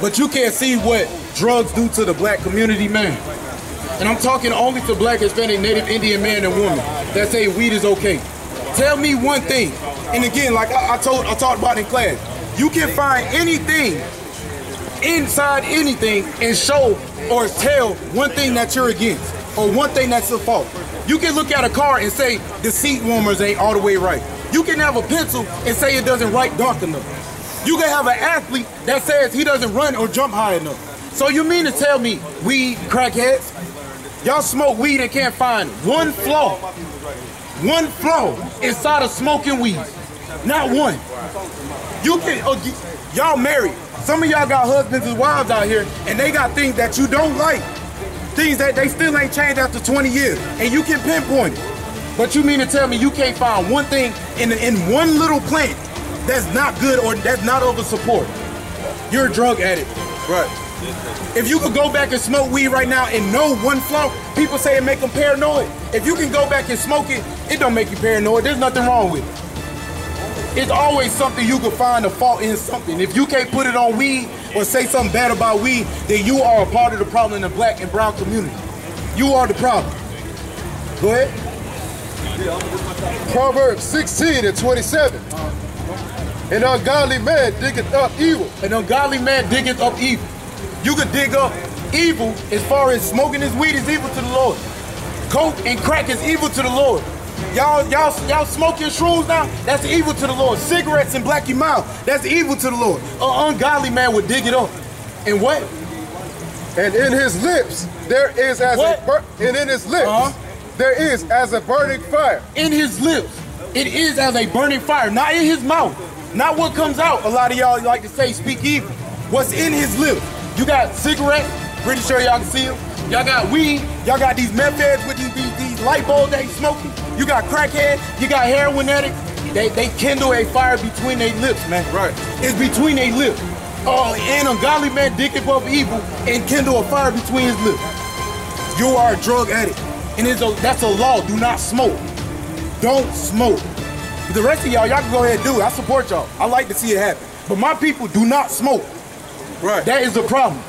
But you can't see what drugs do to the black community, man. And I'm talking only to black, Hispanic, Native, Indian man and woman that say weed is okay. Tell me one thing. And again, like I, I told, I talked about in class, you can find anything inside anything and show or tell one thing that you're against or one thing that's a fault. You can look at a car and say the seat warmers ain't all the way right. You can have a pencil and say it doesn't write dark enough. You can have an athlete that says he doesn't run or jump high enough. So you mean to tell me weed crackheads? Y'all smoke weed and can't find one flaw, one flaw inside of smoking weed. Not one. You can, uh, y'all married. Some of y'all got husbands and wives out here, and they got things that you don't like. Things that they still ain't changed after 20 years, and you can pinpoint it. But you mean to tell me you can't find one thing in, in one little plant that's not good or that's not over support? You're a drug addict. Right. If you could go back and smoke weed right now and know one flaw, people say it make them paranoid. If you can go back and smoke it, it don't make you paranoid. There's nothing wrong with it. It's always something you can find a fault in something. If you can't put it on weed or say something bad about weed, then you are a part of the problem in the black and brown community. You are the problem. Go ahead. Proverbs 16 and 27. An ungodly man diggeth up evil. An ungodly man diggeth up evil. You could dig up evil as far as smoking this weed is evil to the Lord. Coke and crack is evil to the Lord. Y'all, y'all, y'all smoking shrooms now? That's evil to the Lord. Cigarettes and blacky mouth, that's evil to the Lord. An ungodly man would dig it up. And what? And in his lips there is as What? a bur- and in his lips Uh-huh. there is as a burning fire. in his lips. It is as a burning fire, not in his mouth. Not what comes out. A lot of y'all like to say speak evil. What's in his lips? You got cigarettes, pretty sure y'all can see them. Y'all got weed, y'all got these meth heads with these, these, these light bulbs they smoking. You got crackheads, you got heroin addicts. They, they kindle a fire between their lips, man. Right. It's between their lips. Oh, and ungodly man dicketh up evil and kindle a fire between his lips. You are a drug addict. And it's a, that's a law. Do not smoke. Don't smoke. The rest of y'all, y'all can go ahead and do it. I support y'all. I like to see it happen. But my people do not smoke. Right. That is the problem.